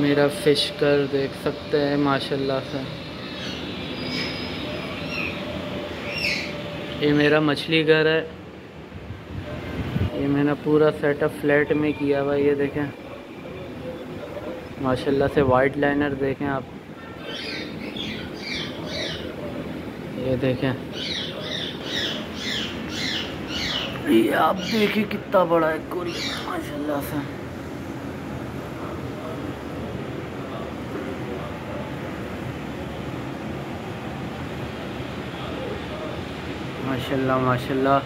मेरा फ़िश कर देख सकते हैं, माशाल्लाह से। ये मेरा मछली घर है। ये मैंने पूरा सेटअप फ्लैट में किया हुआ ये देखें। माशाल्लाह से वाइट लाइनर देखें आप। ये देखें। ये आप देखिए कितना बड़ा है माशाल्लाह से। माशाल्लाह माशाल्लाह।